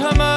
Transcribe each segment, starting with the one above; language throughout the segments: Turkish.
much.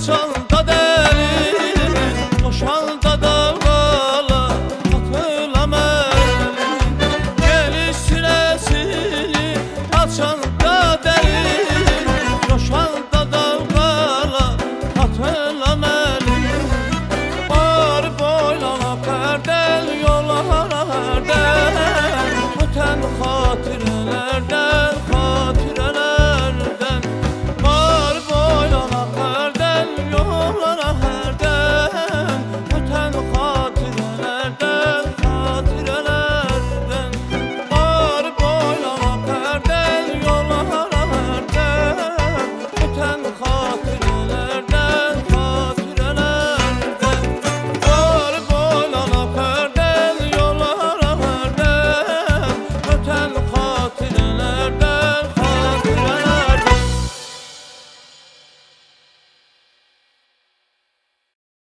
Siləsini